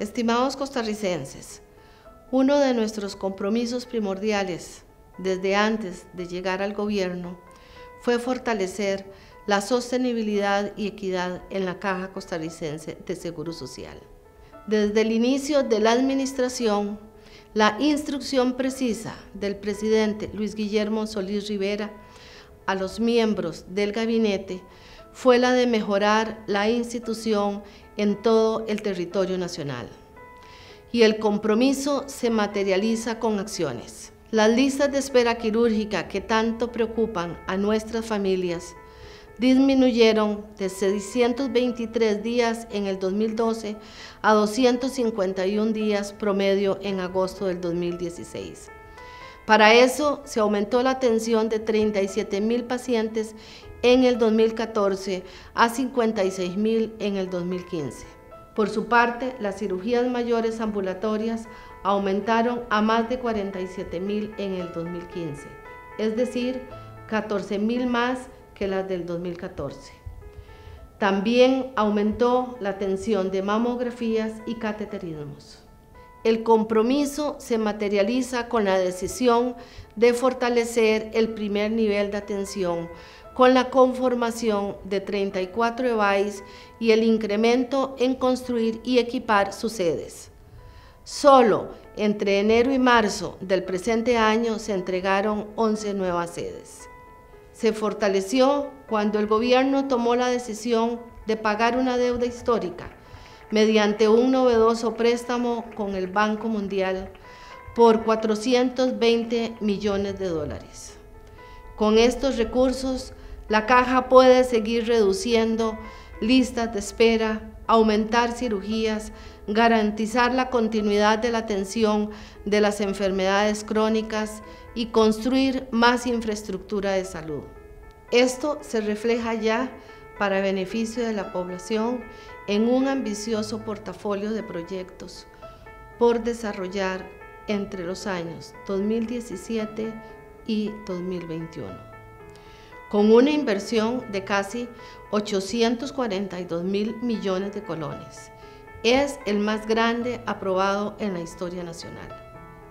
Estimados costarricenses, uno de nuestros compromisos primordiales desde antes de llegar al gobierno fue fortalecer la sostenibilidad y equidad en la Caja Costarricense de Seguro Social. Desde el inicio de la administración, la instrucción precisa del presidente Luis Guillermo Solís Rivera a los miembros del gabinete fue la de mejorar la institución en todo el territorio nacional. Y el compromiso se materializa con acciones. Las listas de espera quirúrgica que tanto preocupan a nuestras familias disminuyeron de 623 días en el 2012 a 251 días promedio en agosto del 2016. Para eso se aumentó la atención de 37 mil pacientes en el 2014 a 56 mil en el 2015. Por su parte, las cirugías mayores ambulatorias aumentaron a más de 47 mil en el 2015, es decir, 14 mil más que las del 2014. También aumentó la atención de mamografías y cateterismos. El compromiso se materializa con la decisión de fortalecer el primer nivel de atención con la conformación de 34 EBAIS y el incremento en construir y equipar sus sedes. Solo entre enero y marzo del presente año se entregaron 11 nuevas sedes se fortaleció cuando el gobierno tomó la decisión de pagar una deuda histórica mediante un novedoso préstamo con el Banco Mundial por 420 millones de dólares. Con estos recursos, la caja puede seguir reduciendo listas de espera, aumentar cirugías, garantizar la continuidad de la atención de las enfermedades crónicas y construir más infraestructura de salud. Esto se refleja ya para beneficio de la población en un ambicioso portafolio de proyectos por desarrollar entre los años 2017 y 2021, con una inversión de casi 842 mil millones de colones. Es el más grande aprobado en la historia nacional.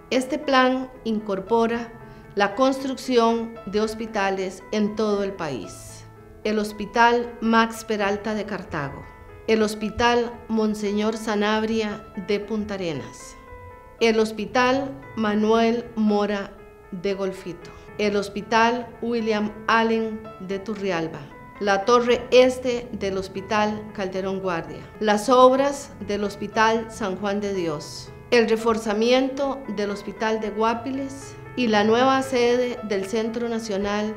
Este plan incorpora la construcción de hospitales en todo el país. El Hospital Max Peralta de Cartago, el Hospital Monseñor Sanabria de Punta Arenas, el Hospital Manuel Mora de Golfito, el Hospital William Allen de Turrialba, la torre este del Hospital Calderón Guardia, las obras del Hospital San Juan de Dios, el reforzamiento del Hospital de Guapiles y la nueva sede del Centro Nacional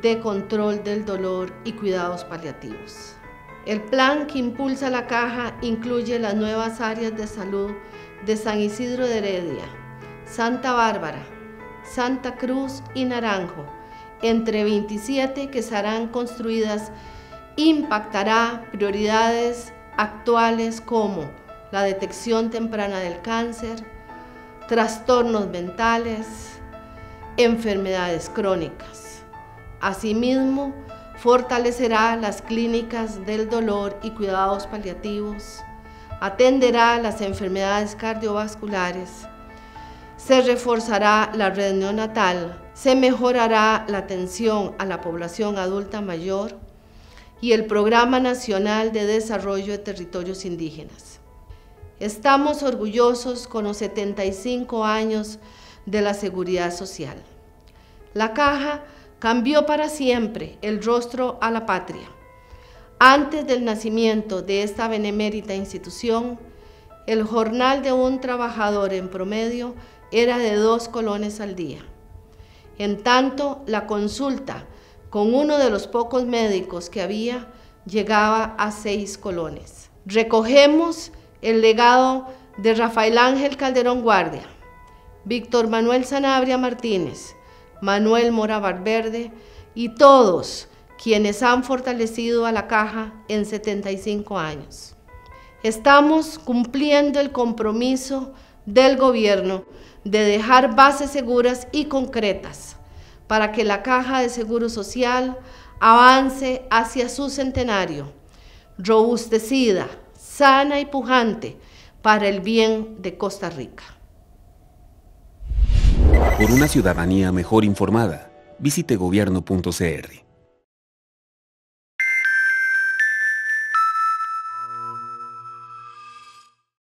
de Control del Dolor y Cuidados Paliativos. El plan que impulsa la caja incluye las nuevas áreas de salud de San Isidro de Heredia, Santa Bárbara, Santa Cruz y Naranjo, entre 27 que serán construidas, impactará prioridades actuales como la detección temprana del cáncer, trastornos mentales, enfermedades crónicas. Asimismo, fortalecerá las clínicas del dolor y cuidados paliativos, atenderá las enfermedades cardiovasculares, se reforzará la red neonatal, se mejorará la atención a la población adulta mayor y el Programa Nacional de Desarrollo de Territorios Indígenas. Estamos orgullosos con los 75 años de la seguridad social. La caja cambió para siempre el rostro a la patria. Antes del nacimiento de esta benemérita institución, el jornal de un trabajador en promedio era de dos colones al día. En tanto, la consulta con uno de los pocos médicos que había llegaba a seis colones. Recogemos el legado de Rafael Ángel Calderón Guardia, Víctor Manuel Sanabria Martínez, Manuel Mora Barberde y todos quienes han fortalecido a la caja en 75 años. Estamos cumpliendo el compromiso del gobierno de dejar bases seguras y concretas para que la caja de seguro social avance hacia su centenario, robustecida, sana y pujante para el bien de Costa Rica. Por una ciudadanía mejor informada, visite gobierno.cr.